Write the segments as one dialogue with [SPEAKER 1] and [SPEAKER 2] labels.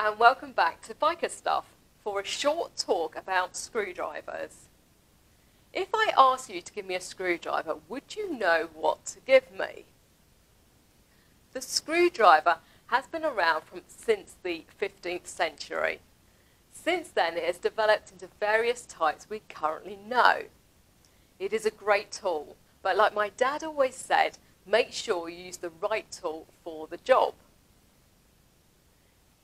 [SPEAKER 1] and welcome back to Biker Stuff for a short talk about screwdrivers. If I ask you to give me a screwdriver, would you know what to give me? The screwdriver has been around from, since the 15th century. Since then, it has developed into various types we currently know. It is a great tool, but like my dad always said, make sure you use the right tool for the job.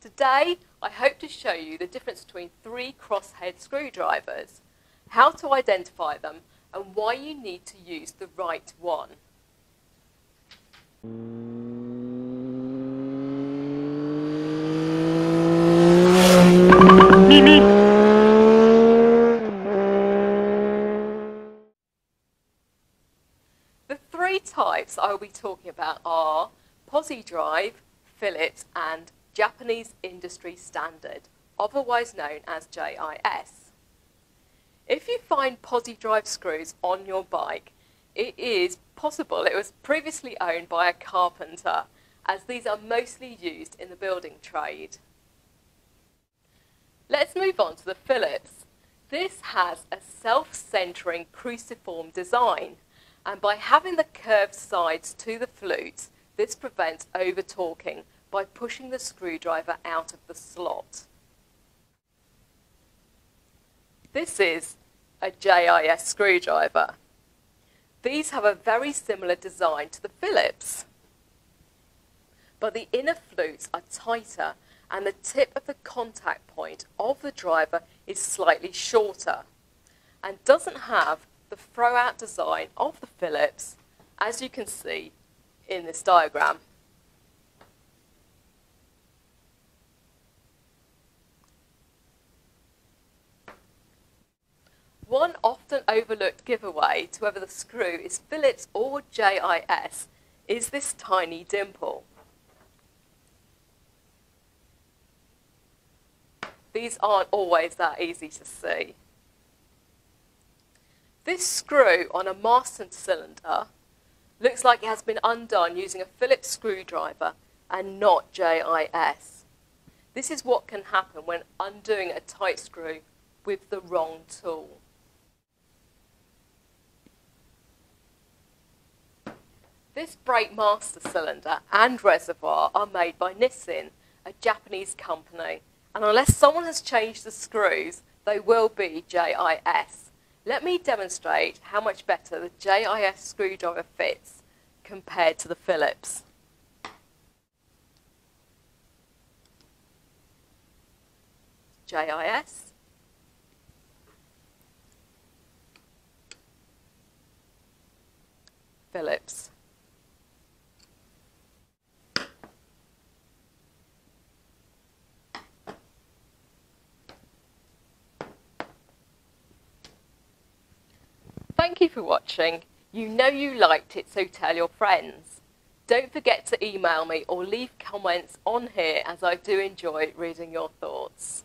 [SPEAKER 1] Today, I hope to show you the difference between three crosshead screwdrivers, how to identify them, and why you need to use the right one. The three types I will be talking about are Pozidriv, Phillips, and Japanese Industry Standard, otherwise known as JIS. If you find Pozidriv screws on your bike, it is possible it was previously owned by a carpenter, as these are mostly used in the building trade. Let's move on to the Phillips. This has a self-centering cruciform design, and by having the curved sides to the flutes, this prevents over-torquing by pushing the screwdriver out of the slot. This is a JIS screwdriver. These have a very similar design to the Phillips, but the inner flutes are tighter and the tip of the contact point of the driver is slightly shorter and doesn't have the throw-out design of the Phillips as you can see in this diagram. One often overlooked giveaway to whether the screw is Phillips or JIS is this tiny dimple. These aren't always that easy to see. This screw on a master cylinder looks like it has been undone using a Phillips screwdriver and not JIS. This is what can happen when undoing a tight screw with the wrong tool. This brake master cylinder and reservoir are made by Nissin, a Japanese company, and unless someone has changed the screws, they will be JIS. Let me demonstrate how much better the JIS screwdriver fits compared to the Phillips. JIS. Phillips. Thank you for watching. You know you liked it, so tell your friends. Don't forget to email me or leave comments on here as I do enjoy reading your thoughts.